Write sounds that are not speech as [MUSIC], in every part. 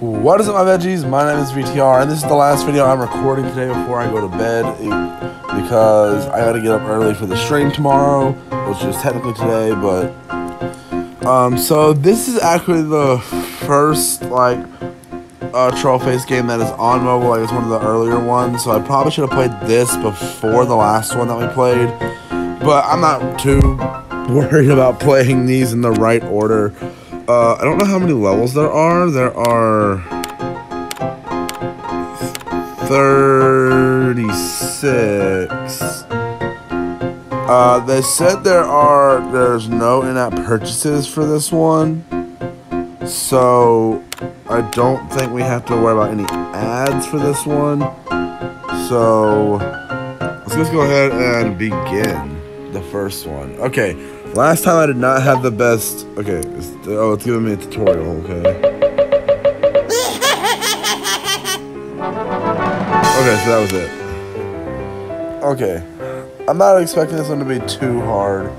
What is up, my veggies? My name is VTR, and this is the last video I'm recording today before I go to bed eh, because I gotta get up early for the stream tomorrow, which is technically today, but um, so this is actually the first like uh, Trollface game that is on mobile. Like it's one of the earlier ones, so I probably should have played this before the last one that we played. But I'm not too [LAUGHS] worried about playing these in the right order. Uh, I don't know how many levels there are. There are 36. Uh, they said there are there's no in-app purchases for this one, so I don't think we have to worry about any ads for this one. So let's just go ahead and begin the first one. Okay, last time I did not have the best. Okay, it's, oh, it's giving me a tutorial. Okay. Okay, so that was it. Okay. I'm not expecting this one to be too hard.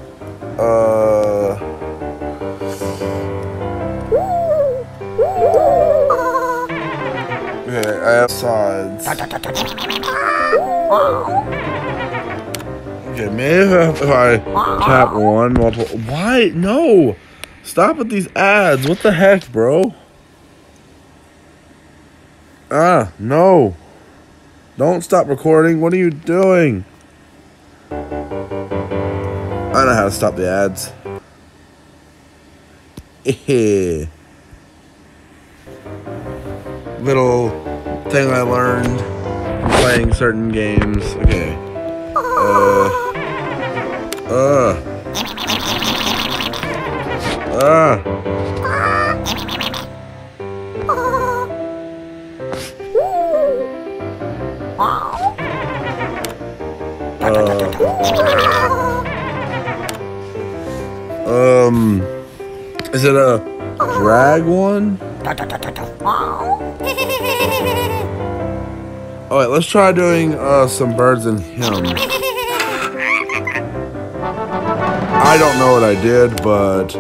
Uh. Okay, I have sides. Okay, maybe if I tap one multiple. Why? No! Stop with these ads. What the heck, bro? Ah, no. Don't stop recording. What are you doing? I know how to stop the ads. [LAUGHS] Little thing I learned from playing certain games. Okay. Uh. Uh. Uh, um, is it a drag one? [LAUGHS] All right, let's try doing uh, some birds and hymns. I don't know what I did, but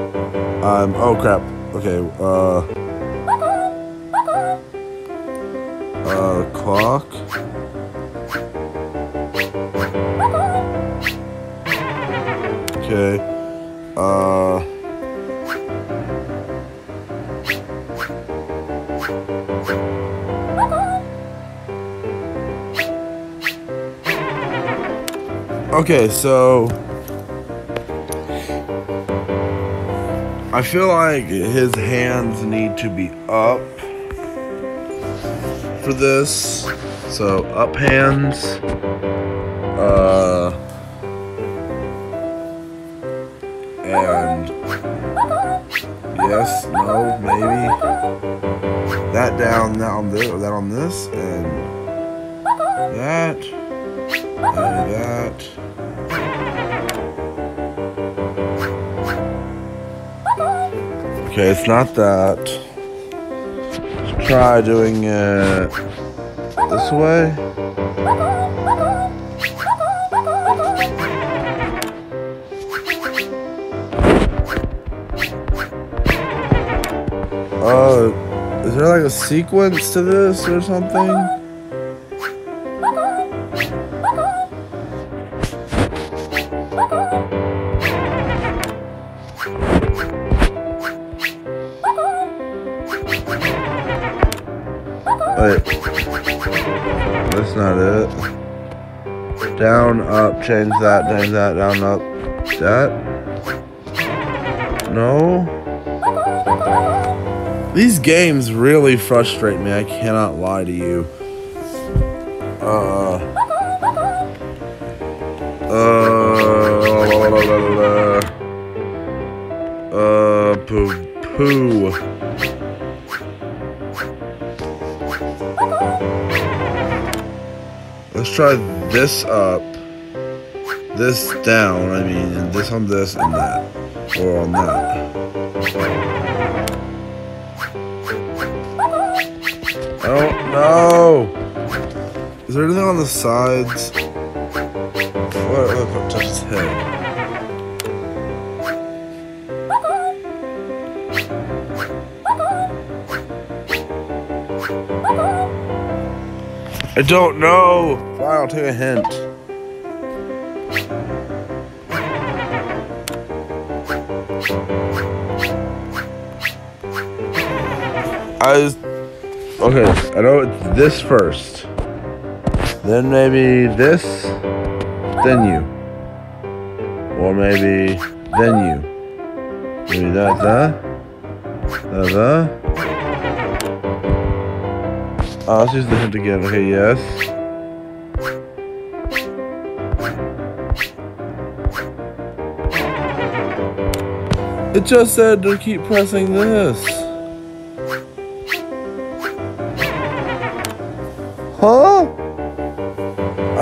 um, oh crap. Okay, uh, uh, clock. Okay. Uh. Okay, so I feel like his hands need to be up for this. So up hands. Uh and yes, no, maybe that down, that on this, that on this, and that, and that. Okay, it's not that. Let's try doing it this way. Uh, is there like a sequence to this or something? Down, up, change that, change that, down, up. That? No? These games really frustrate me, I cannot lie to you. Uh... Uh... Uh... Poo... Poo... Let's try this up, this down, I mean, and this on this and that, or on that. Oh, no! Is there anything on the sides? What? Look, touch his head. I don't know. Fine, I'll take a hint. I was, okay, I know it's this first. Then maybe this, then you. Or maybe then you. Maybe that, that, that, that. Oh, let's use the hint again. Okay, yes. It just said to keep pressing this.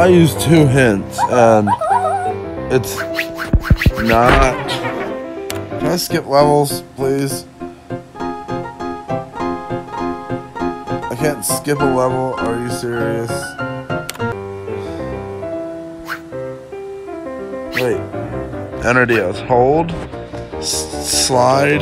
I used two hints and it's not. Can I skip levels, please? I can't skip a level. Are you serious? Wait. Enter deals. Hold. Slide.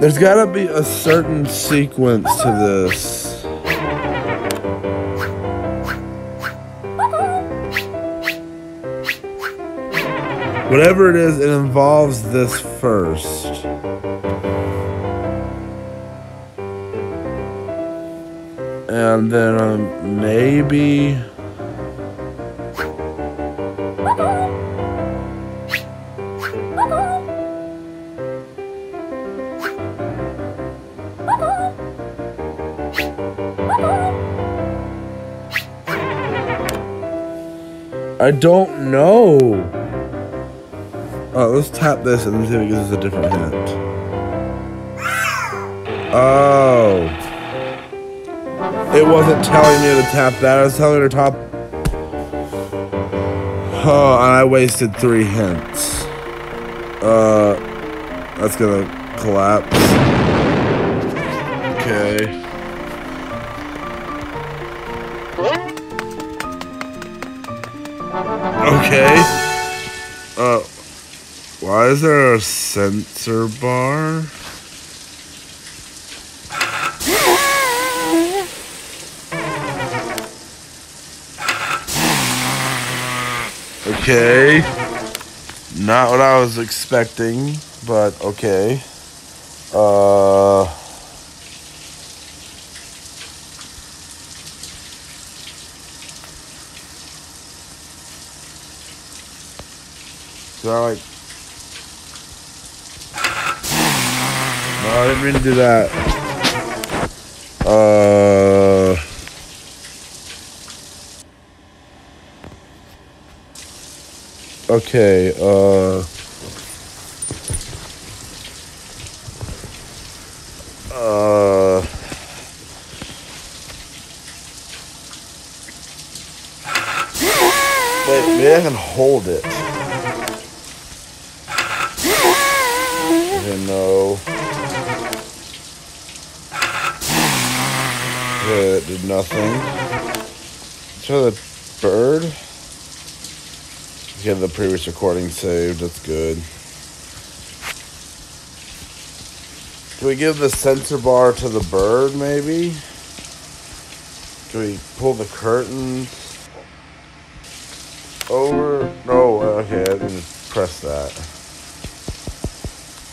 There's gotta be a certain sequence to this. Whatever it is, it involves this first. And then um, maybe... I don't know. Oh, let's tap this and see if it gives us a different hint. [LAUGHS] Oh. It wasn't telling me to tap that. I was telling her to tap. Oh, and I wasted three hints. Uh, that's gonna collapse. Okay. Why is there a sensor bar? Okay. Not what I was expecting, but okay. Uh... So I like... I didn't mean to do that. Uh... Okay, uh... Uh... [GASPS] Wait, maybe I can hold it. Okay, no. It did nothing. Try the bird. Okay, the previous recording saved. That's good. Can we give the sensor bar to the bird, maybe? Can we pull the curtains over? No, okay, I didn't press that.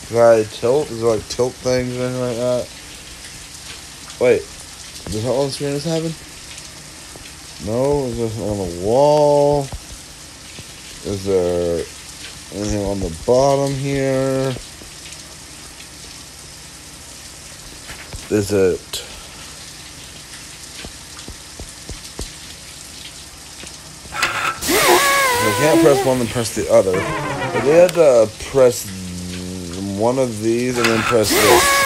Can I tilt? Is there like tilt things or anything like that? Wait, does that on the screen just having? No, is this on the wall? Is there anything on the bottom here? Is it... I can't press one and press the other. They had to press one of these and then press this.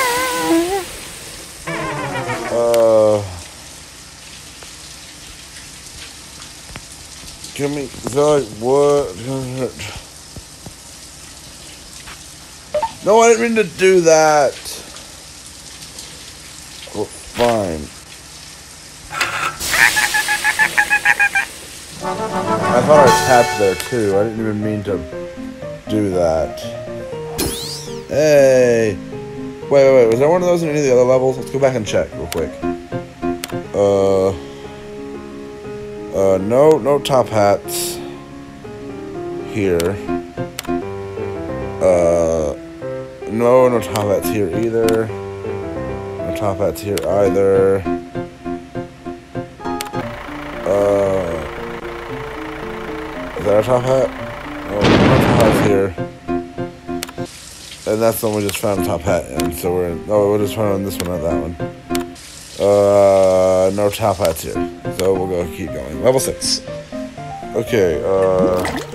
Me, like what? No, I didn't mean to do that. Well, fine. I thought I tapped there too. I didn't even mean to do that. Hey! Wait, wait, wait. Was there one of those in any of the other levels? Let's go back and check real quick. Uh... Uh, no, no top hats. Here. Uh... No, no top hats here either. No top hats here either. Is that a top hat? Oh, top hat's here. And that's the one we just found a top hat and so we're in, oh, we're just found this one, not that one. Uh, no top hats here. So we'll go keep going. Level 6. Okay, uh...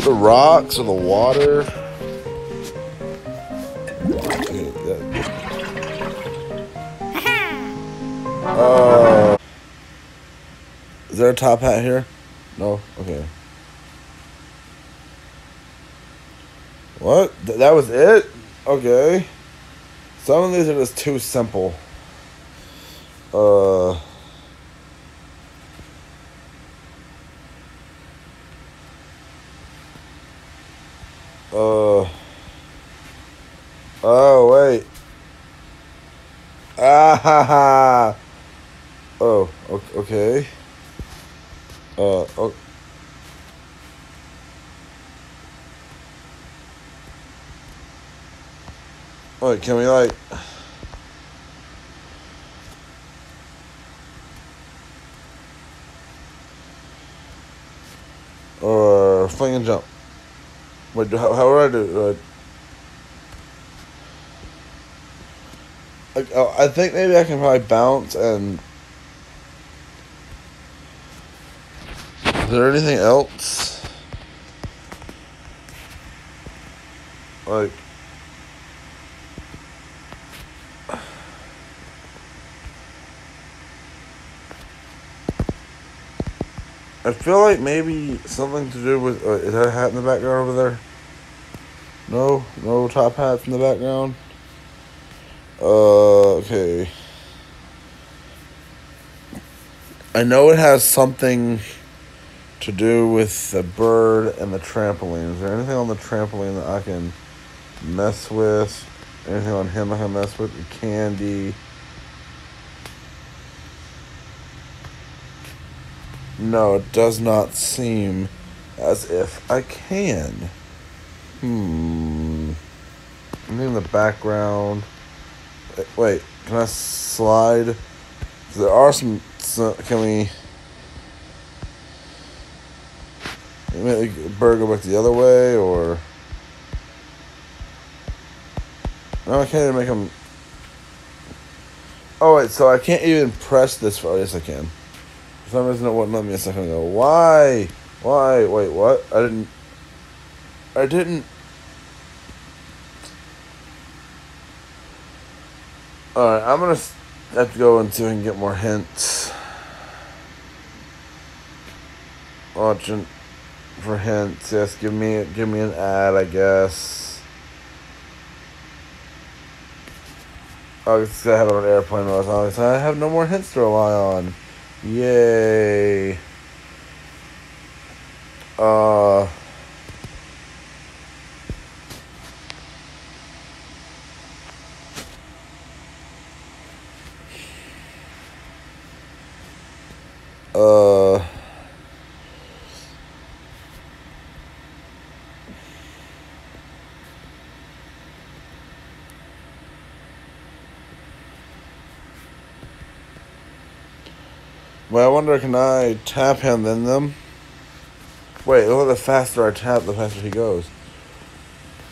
to the rocks or the water. Uh, is there a top hat here? No? Okay. What? Th that was it? Okay. Some of these are just too simple. Uh. Uh. Oh, wait. Ah ha [LAUGHS] ha. Oh, okay. Uh, oh. Wait, can we like... Or fling and jump. Wait, how, how I do it? I, I think maybe I can probably bounce and... Is there anything else? Like... I feel like maybe something to do with. Uh, is that a hat in the background over there? No, no top hats in the background. Uh, okay. I know it has something to do with the bird and the trampoline. Is there anything on the trampoline that I can mess with? Anything on him I can mess with? The candy. No, it does not seem as if I can. Hmm. in the background. Wait, can I slide? There are some. Can we? Maybe bird go back the other way, or? No, I can't even make them. Oh wait, so I can't even press this. Oh yes, I can. For some reason it wouldn't let me a second ago. Why? Why? Wait, what? I didn't... I didn't... Alright, I'm gonna have to go and see if I can get more hints. Watching for hints. Yes, give me give me an ad, I guess. Oh, I guess I have it on airplane mode. I have no more hints to rely on. Yay. Uh. Well, I can I tap him then them? Wait, look, the faster I tap, the faster he goes.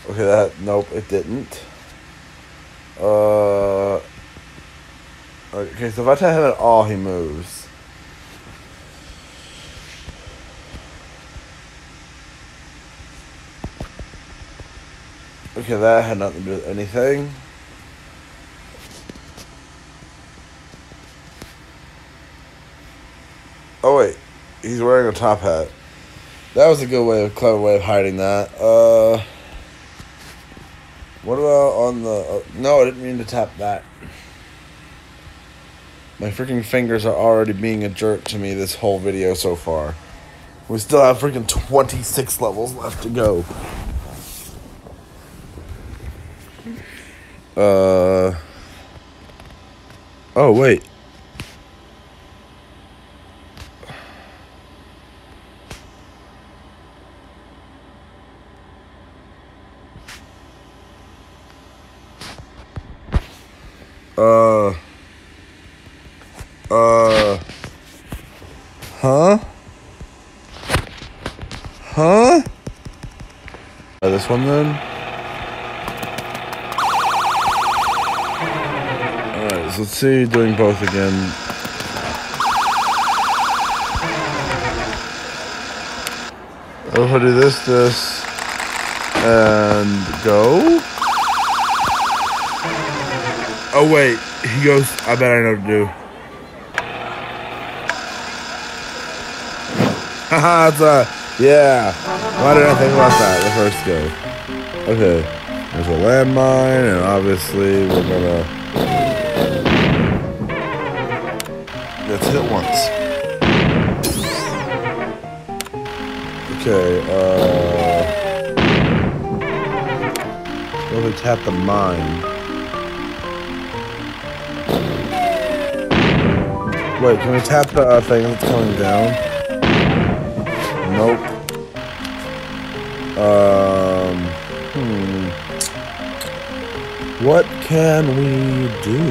Okay, that, nope, it didn't. Uh, okay, so if I tap him at all, he moves. Okay, that had nothing to do with anything. Oh wait, he's wearing a top hat. That was a good way, a clever way of hiding that. Uh, what about on the? Uh, no, I didn't mean to tap that. My freaking fingers are already being a jerk to me this whole video so far. We still have freaking 26 levels left to go. Uh. Oh, wait. Uh. Uh. Huh? Huh? Uh, one then? Alright, so let's see doing both again. I do this, this, and go. Oh wait, he goes, I bet I know what to do. [LAUGHS] Haha, it's a, yeah. Why did I think about that the first go? Okay, there's a landmine, and obviously we're gonna, let's hit once. Okay, uh, really tap the mine. Wait, can we tap the uh, thing that's coming down? Nope. Um, hmm. What can we do?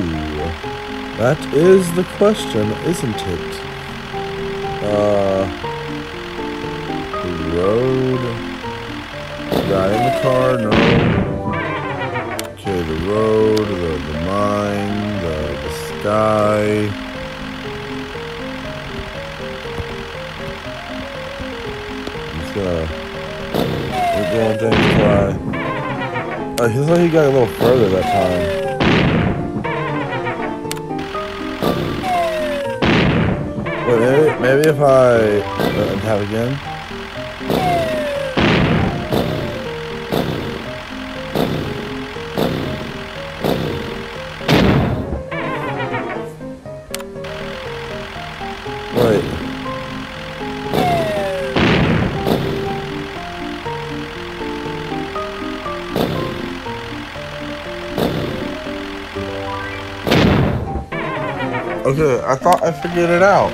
That is the question, isn't it? Uh, the road. Guy in the car, no. Okay, the road, the, the mine, the, the sky. Gonna we're doing things fly. Uh, he looks like he got a little further that time. Wait, maybe, maybe if I uh, tap again. Figured it out.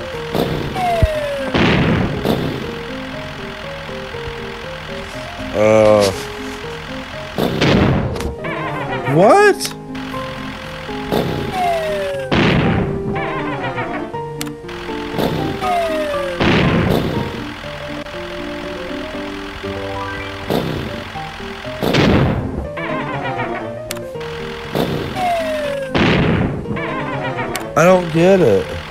Uh. What? I don't get it.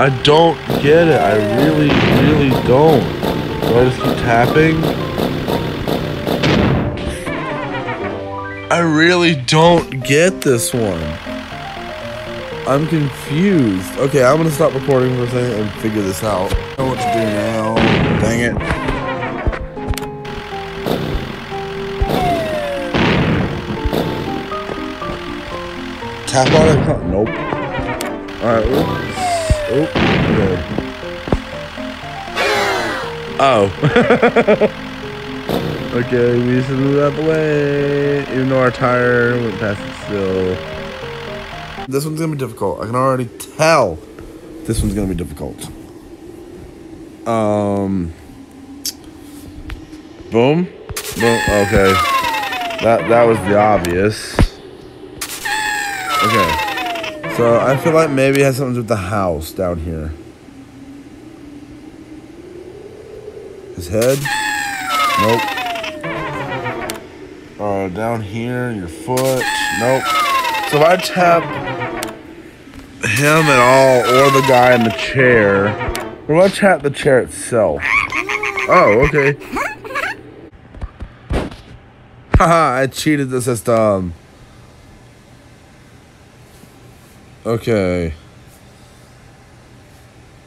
I don't get it. I really, really don't. Do I just keep tapping? I really don't get this one. I'm confused. Okay, I'm gonna stop recording for a second and figure this out. I don't know what to do now. Dang it. Tap on it? Nope. Alright, oops. Oop. Okay. Oh. [LAUGHS] okay, we just move out the way. Even though our tire went past it still. This one's gonna be difficult. I can already tell this one's gonna be difficult. Um. Boom. Boom. Okay. That that was the obvious. Okay. So I feel like maybe it has something to do with the house down here. His head? Nope. Uh, down here, your foot? Nope. So if I tap him at all, or the guy in the chair, Or let's tap the chair itself. Oh, okay. [LAUGHS] Haha, I cheated the system. Okay.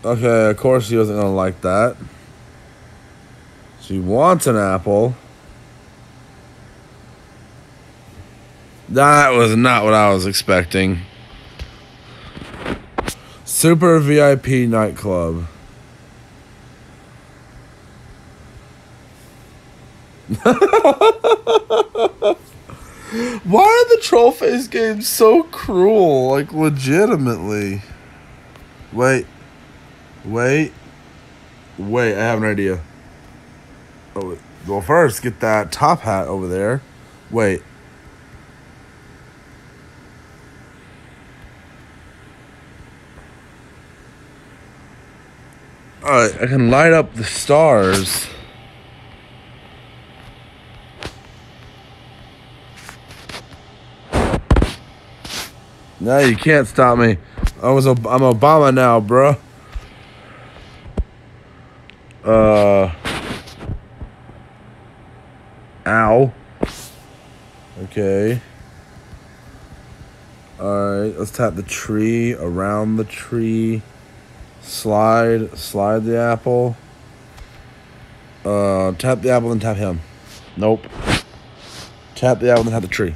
Okay, of course he wasn't gonna like that. She wants an apple. That was not what I was expecting. Super VIP nightclub. [LAUGHS] Why are the troll face games so cruel? Like legitimately. Wait. Wait. Wait, I have an idea. Oh, well first get that top hat over there. Wait. Alright, I can light up the stars. No, you can't stop me. I was a, I'm Obama now, bro. Uh. Ow. Okay. Alright, let's tap the tree, around the tree. Slide, slide the apple. Uh, tap the apple and tap him. Nope. Tap the apple and tap the tree.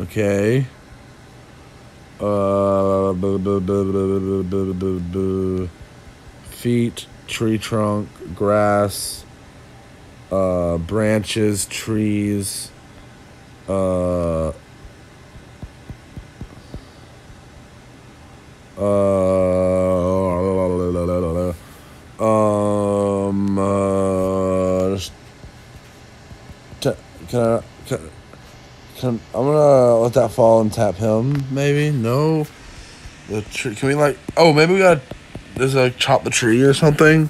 Okay. Uh, feet, tree trunk, grass, uh, branches, trees, uh, uh, um, uh, can I, can, I'm gonna let that fall and tap him, maybe? No? The tree, can we like, oh, maybe we gotta, there's like chop the tree or something?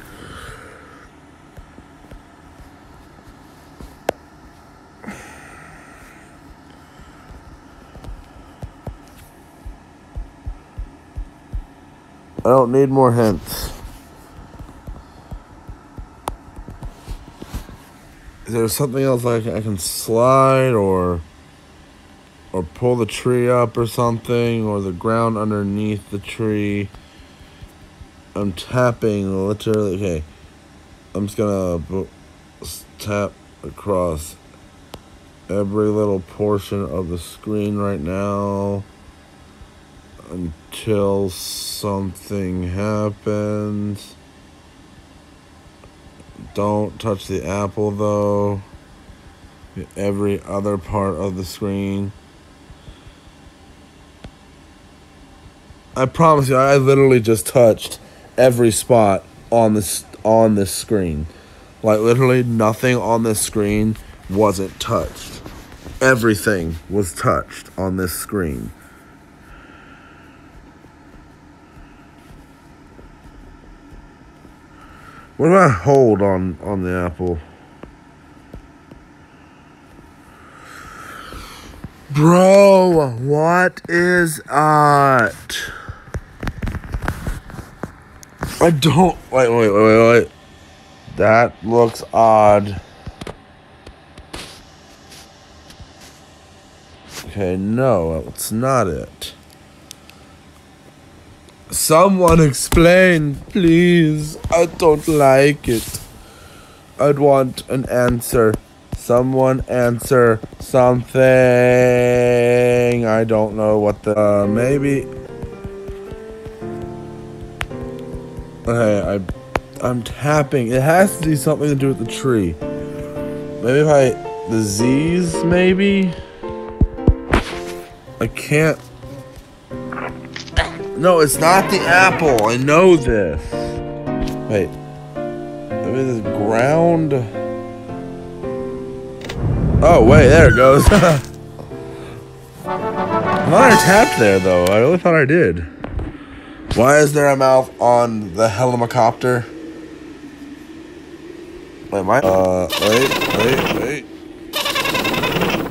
I don't need more hints. Is there something else like I can slide or or pull the tree up or something or the ground underneath the tree? I'm tapping literally. Okay, I'm just gonna tap across every little portion of the screen right now until something happens. Don't touch the apple though. Every other part of the screen. I promise you, I literally just touched every spot on this on this screen. Like literally nothing on this screen wasn't touched. Everything was touched on this screen. What about hold on on the apple? Bro, what is that? I don't wait, wait, wait, wait, wait. That looks odd. Okay, no, that's not it. Someone explain, please. I don't like it. I'd want an answer. Someone answer something. I don't know what the. Uh, maybe. I, I'm tapping. It has to be something to do with the tree. Maybe if I. The Z's, maybe? I can't no, it's not the apple. I know this. Wait. Maybe the ground. Oh, wait, there it goes. [LAUGHS] I thought I tapped there, though. I really thought I did. Why is there a mouth on the helicopter? Wait, my uh, wait, wait, wait.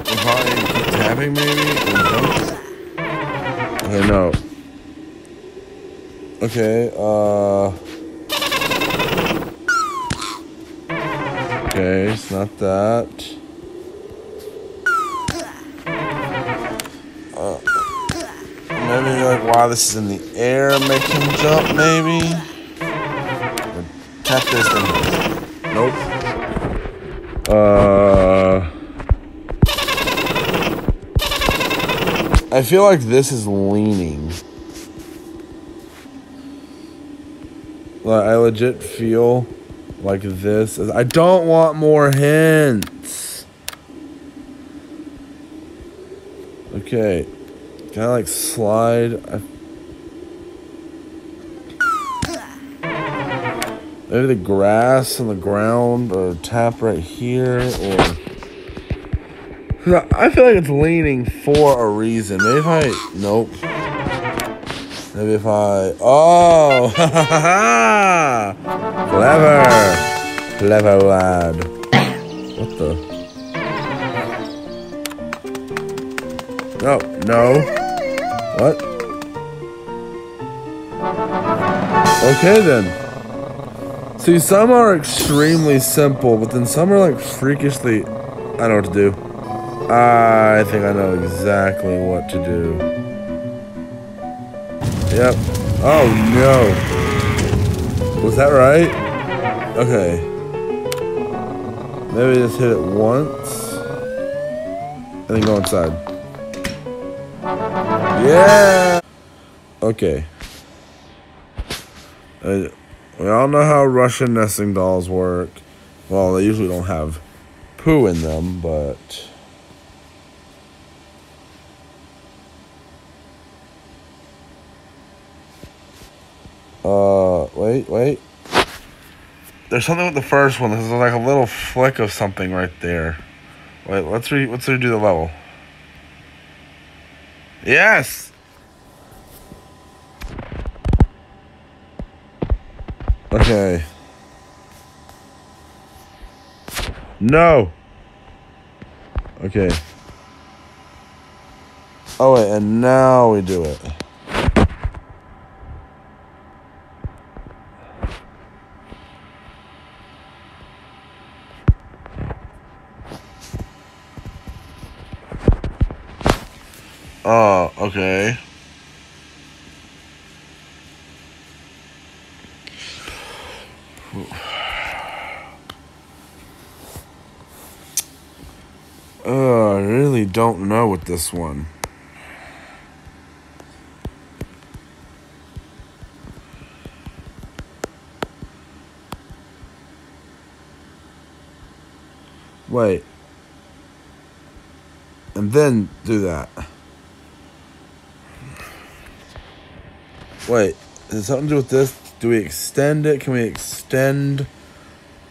Am I tapping, maybe. Okay, no. Okay, uh. Okay, it's not that. Maybe like while this is in the air, make him jump. Maybe. Tap this thing. Nope. Uh. I feel like this is leaning. Like, I legit feel like this. I don't want more hints. Okay. Can I like slide? I... Maybe the grass and the ground or tap right here or... I feel like it's leaning for a reason. Maybe if I... Nope. Maybe if I... Oh! [LAUGHS] Clever! Clever lad. What the... No, no. Okay then. See, some are extremely simple, but then some are like freakishly... I don't know what to do. I think I know exactly what to do. Yep. Oh no. Was that right? Okay. Maybe just hit it once. And then go inside. Yeah! Okay. Uh, we all know how Russian nesting dolls work. Well, they usually don't have poo in them, but... Uh, wait, wait. There's something with the first one. There's like a little flick of something right there. Wait, let's re let's redo the level. Yes. Okay. No. Okay. Oh wait, and now we do it. Oh, okay. Uh, I really don't know with this one. Wait. And then do that. Wait, is it something to do with this? Do we extend it? Can we extend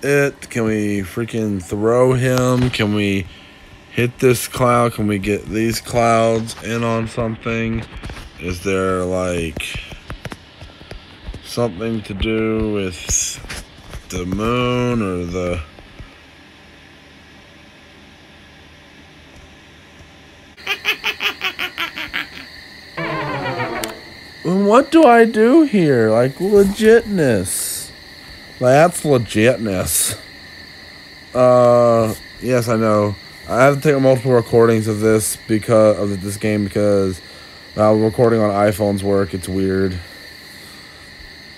it? Can we freaking throw him? Can we hit this cloud? Can we get these clouds in on something? Is there like something to do with the moon or the what do I do here? Like legitness. That's legitness. Uh, yes, I know. I have to take multiple recordings of this because of this game because uh, recording on iPhones work. It's weird.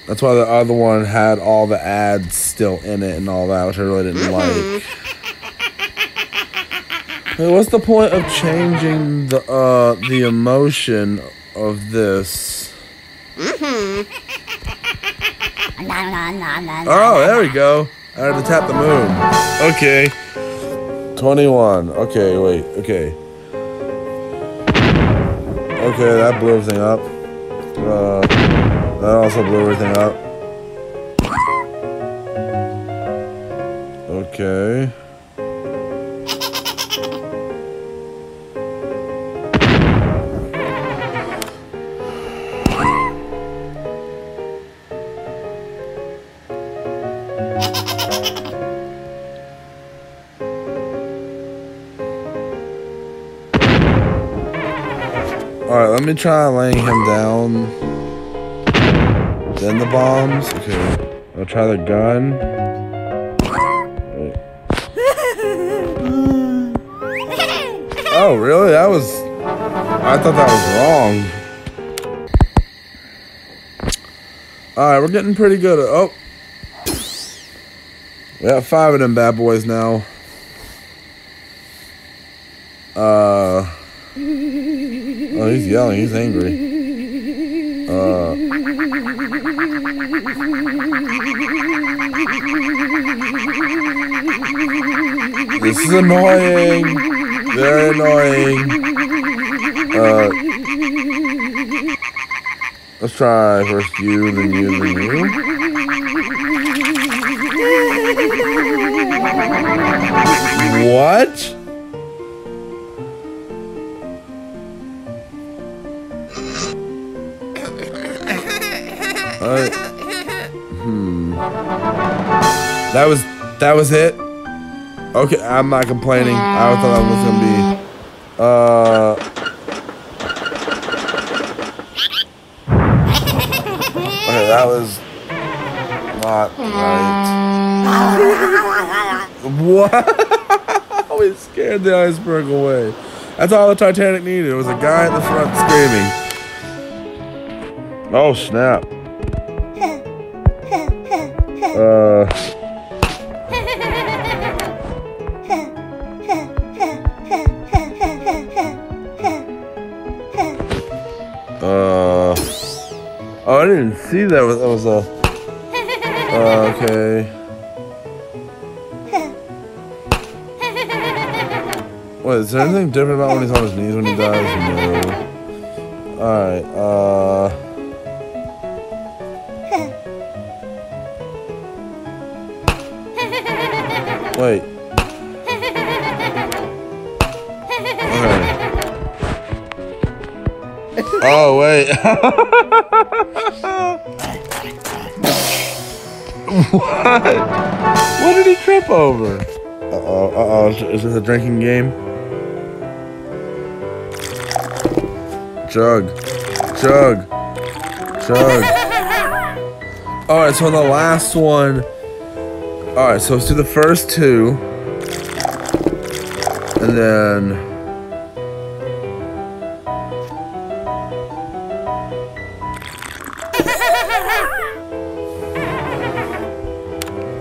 That's why the other one had all the ads still in it and all that, which I really didn't like. Hey, what's the point of changing the uh the emotion of this? Mm-hmm. oh, there we go. I had to tap the moon. Okay. 21. Okay, wait. Okay. Okay, that blew everything up. Uh, that also blew everything up. Okay. Try laying him down. Then the bombs. Okay. I'll try the gun. Oh, really? That was. I thought that was wrong. Alright, we're getting pretty good at. Oh. We got five of them bad boys now. Uh. Oh, he's yelling. He's angry. Uh. This is annoying. Very annoying. Uh. Let's try first you, then you, then you. What? Uh, hmm. That was that was it. Okay, I'm not complaining. I thought that was gonna be. Uh. Okay, that was not right. [LAUGHS] What? [LAUGHS] we scared the iceberg away. That's all the Titanic needed. It was a guy at the front screaming. Oh snap. Uh. Uh. Oh, I didn't see that that was a. Uh, okay. Wait, is there anything different about when he's on his knees when he dies? No. Alright, uh. Wait. Okay. Oh, wait. [LAUGHS] what? What did he trip over? Uh-oh, uh-oh. Is this a drinking game? Jug. Jug. Jug. [LAUGHS] Alright, so in the last one... Alright, so let's do the first two. And then...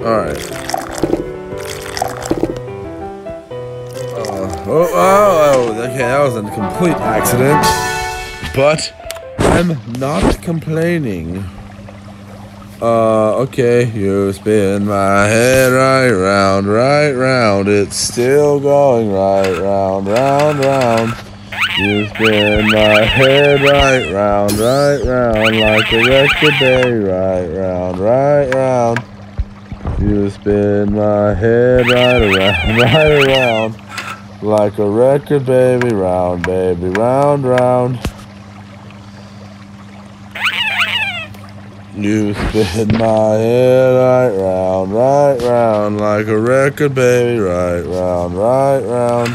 Alright. Uh, oh, oh, oh, okay, that was a complete accident. But I'm not complaining. Uh, okay, you spin my head right round, right round. It's still going right round, round, round. You spin my head right round, right round, like a record right round, right round. You spin my head right around, [LAUGHS] right around, like a record, baby, round, baby, round, round. You spin my head right round, right round, like a record, baby, right round, right round.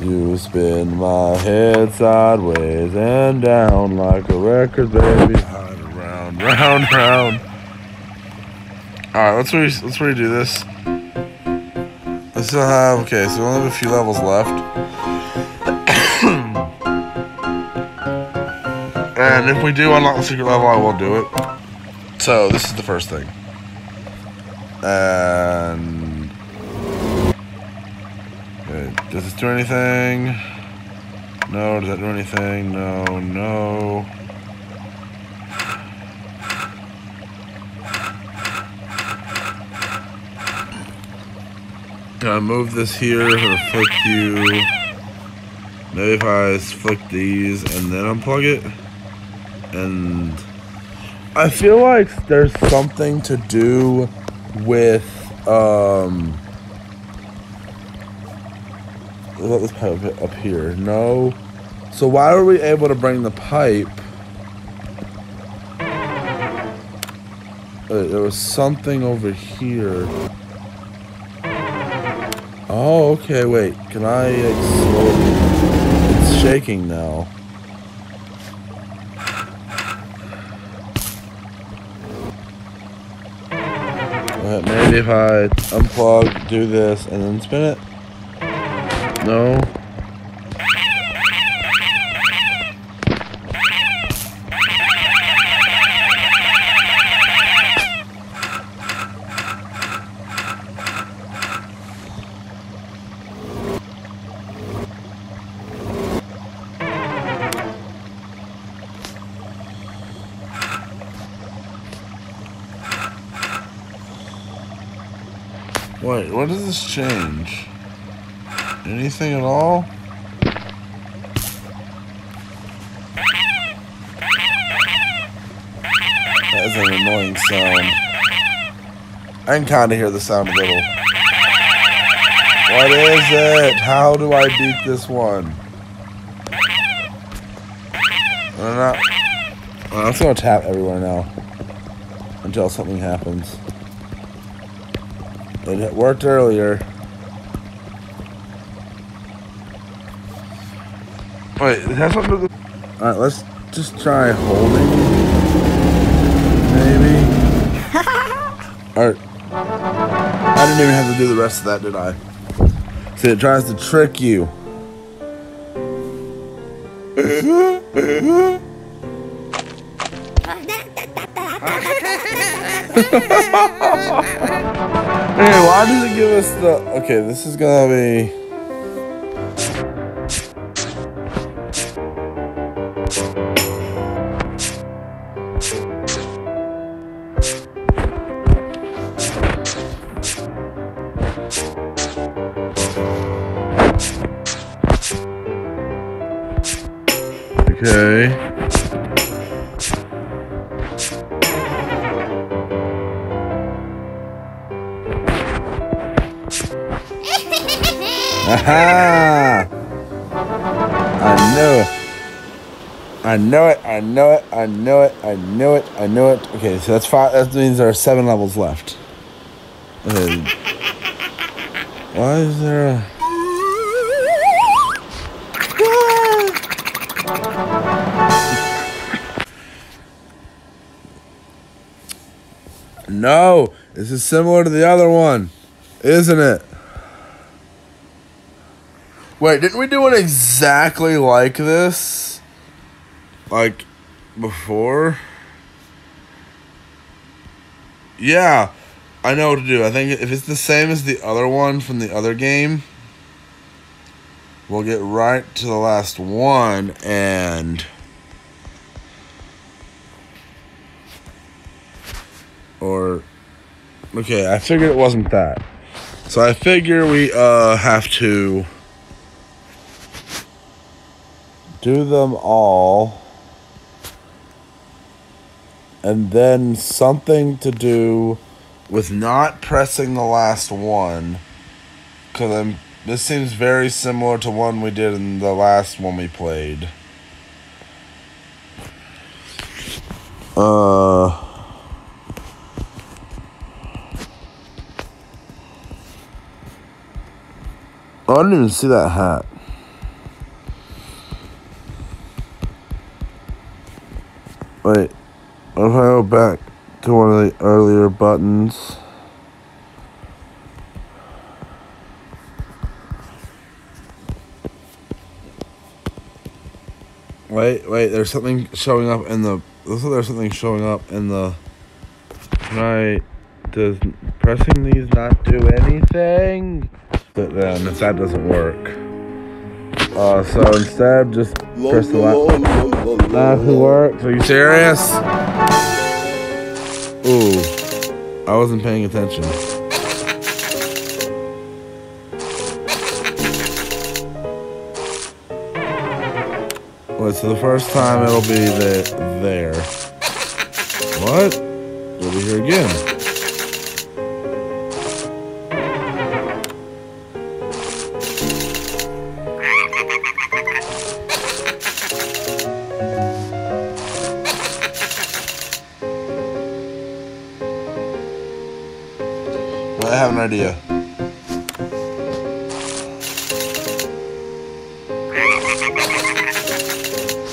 You spin my head sideways and down like a record, baby, right around, round, round. All right, let's re let's redo this. I still have okay, so we only have a few levels left. And if we do unlock the secret level, I will do it. So, this is the first thing. And... Okay, does this do anything? No, does that do anything? No, no. Can I move this here or flick you? Maybe if I flick these and then unplug it? And I feel like there's something to do with um let this pipe up here. No. So why were we able to bring the pipe? Wait, there was something over here. Oh, okay, wait. Can I like, It's shaking now. Maybe if I unplug, do this, and then spin it. No. What does this change? Anything at all? That is an annoying sound. I can kind of hear the sound a little. What is it? How do I beat this one? I'm not. I'm just gonna tap everywhere now until something happens. It worked earlier. Wait, that's what. Alright, let's just try holding. Maybe. [LAUGHS] Alright. I didn't even have to do the rest of that, did I? See, it tries to trick you. [LAUGHS] [LAUGHS] Hey, why does it give us the... Okay, this is gonna be... Okay, so that's five. That means there are seven levels left. Okay. Why is there a? [LAUGHS] No, this is similar to the other one, isn't it? Wait, didn't we do one exactly like this? Like before? Yeah, I know what to do. I think if it's the same as the other one from the other game, we'll get right to the last one and. Or. Okay, I figured it wasn't that. So I figure we uh have to. do them all, and then something to do with not pressing the last one, because I'm. This seems very similar to one we did in the last one we played. Uh. I didn't even see that hat. Wait, if I go back to one of the earlier buttons? Wait, wait, there's something showing up in the, looks like there's something showing up in the, can I, does pressing these not do anything? But then, if that doesn't work. Uh, so instead, just press the left. That works. Are you serious? Ooh, I wasn't paying attention. Wait, so the first time it'll be the, there. What? It'll be here again. An idea.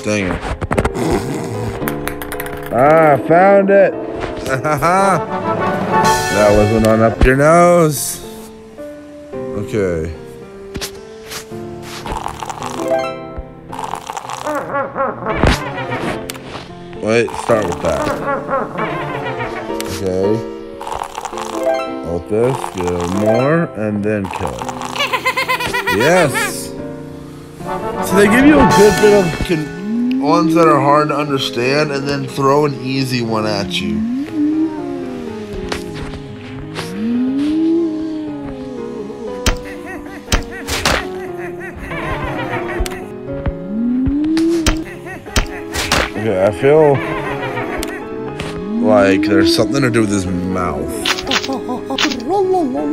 Dang it. [LAUGHS] ah, found it. [LAUGHS] That wasn't on up your nose. Okay. Wait, start with that. This, more, and then kill it. Yes! So they give you a good bit of ones that are hard to understand, and then throw an easy one at you. I feel like there's something to do with his mouth.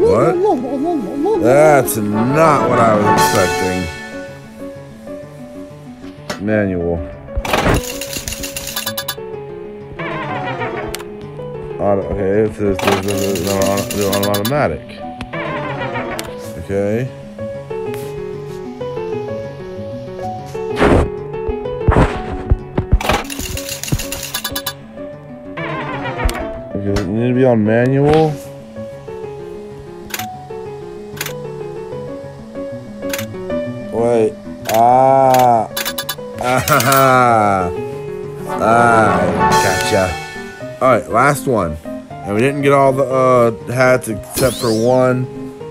What? That's not what I was expecting. Manual. Auto, okay, it's, it's, it's on automatic. Okay. Okay, need to be on manual. Last one. And we didn't get all the uh, hats except for one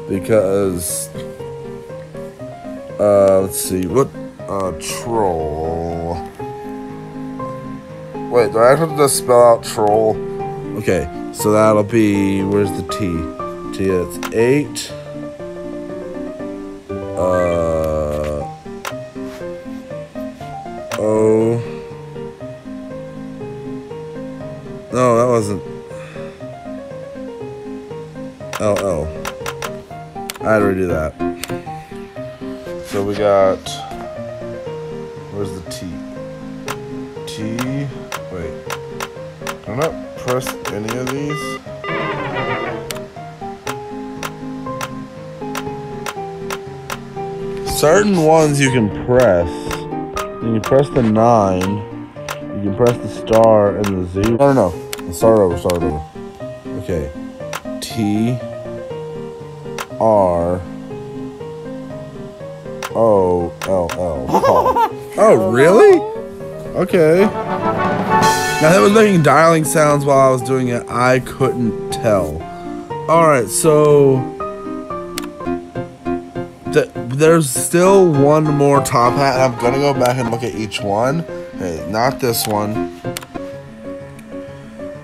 because. Uh, let's see. What? Uh, troll. Wait, do I have to spell out troll? Okay, so that'll be. Where's the T? T, it's eight. I any of these? Certain ones you can press. You can press the nine. You can press the star and the Z. No, no, no. Start over. Start over. Okay. T. R. O L L. [LAUGHS] Oh, really? Okay. Now that was making dialing sounds while I was doing it. I couldn't tell. All right, so th- there's still one more top hat. I'm gonna go back and look at each one. Hey, not this one.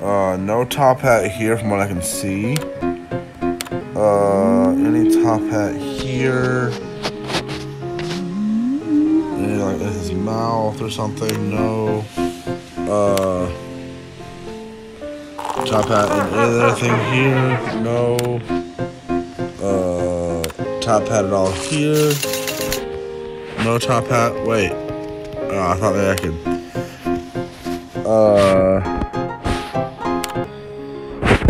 Uh, no top hat here from what I can see. Uh, any top hat here? Like his mouth or something? No. Top hat and anything here? No. Uh, top hat at all here? No top hat. Wait. Oh, I thought maybe I could. Uh.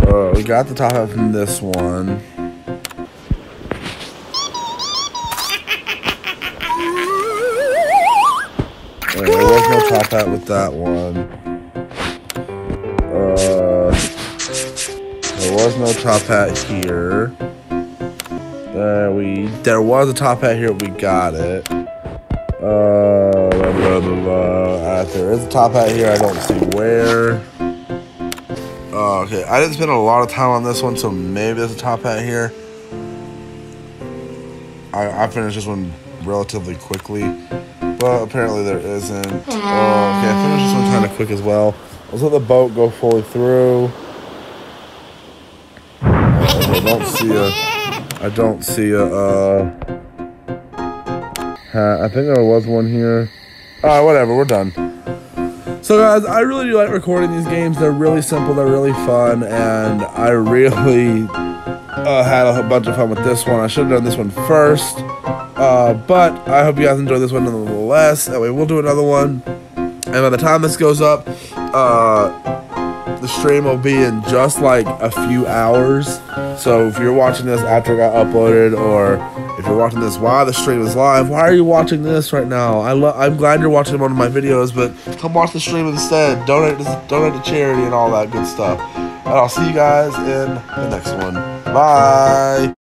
Uh, we got the top hat from this one. Wait, there was no top hat with that one. Was no top hat here. There we there was a top hat here. We got it. Uh, blah, blah, blah, blah. Uh, there is a top hat here. I don't see where. Oh, okay. I didn't spend a lot of time on this one, so maybe there's a top hat here. I, I finished this one relatively quickly, but apparently there isn't. Oh, okay. I finished this one kind of quick as well. Let's let the boat go fully through. I don't see a. I don't see a. Uh. I think there was one here. Alright, whatever. We're done. So guys, I really do like recording these games. They're really simple, they're really fun, and I really uh, had a bunch of fun with this one. I should have done this one first, uh, but I hope you guys enjoyed this one nonetheless. That way we'll do another one, and by the time this goes up, uh, the stream will be in just like a few hours. So if you're watching this after it got uploaded, or if you're watching this while the stream is live, why are you watching this right now? I lo- I'm glad you're watching one of my videos, but come watch the stream instead. Donate to, donate to charity and all that good stuff. And I'll see you guys in the next one. Bye.